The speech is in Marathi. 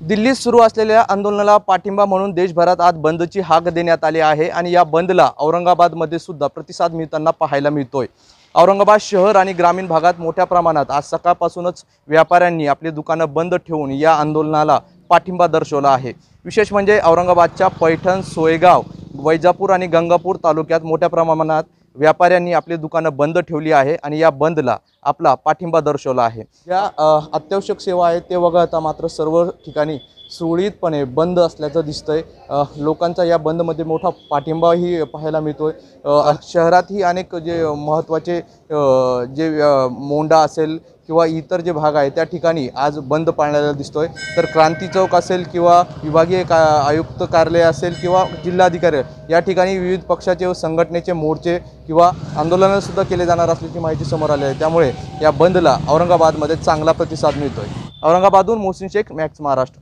दिल्लीत सुरू असलेल्या आंदोलनाला पाठिंबा म्हणून देशभरात आज बंदची हाक देण्यात आली आहे आणि या बंदला औरंगाबादमध्ये सुद्धा प्रतिसाद मिळताना पाहायला मिळतोय. औरंगाबाद शहर आणि ग्रामीण भागात मोठ्या प्रमाणात आज सकाळपासूनच व्यापाऱ्यांनी आपली दुकानं बंद ठेवून या आंदोलनाला पाठिंबा दर्शवला आहे. विशेष म्हणजे औरंगाबादच्या पैठण सोयगाव वैजापूर आणि गंगापूर तालुक्यात मोठ्या प्रमाणात व्यापाऱ्यांनी आपली दुकानं बंद ठेवली आहे आणि या बंदला आपला पाठिंबा दर्शवला आहे. या अत्यावश्यक सेवा आहेत ते वगळता मात्र सर्व ठिकाणी सुरळीतपणे बंद असल्याचं दिसतंय. लोकांचा या बंदमध्ये मोठा पाठिंबाही पाहायला मिळतोय. शहरातही अनेक जे महत्त्वाचे जे मोंडा असेल किंवा इतर जे भाग आहे त्या ठिकाणी आज बंद पाळण्याला दिसतोय. तर क्रांती चौक असेल किंवा विभागीय का आयुक्त कार्यालय असेल किंवा जिल्हाधिकारी या ठिकाणी विविध पक्षाचे व संघटनेचे मोर्चे किंवा आंदोलनंसुद्धा केले जाणार असल्याची माहिती समोर आली आहे. त्यामुळे या बंदला औरंगाबादमध्ये चांगला प्रतिसाद मिळतोय. औरंगाबादहून मोहसिन शेख मॅक्स महाराष्ट्र.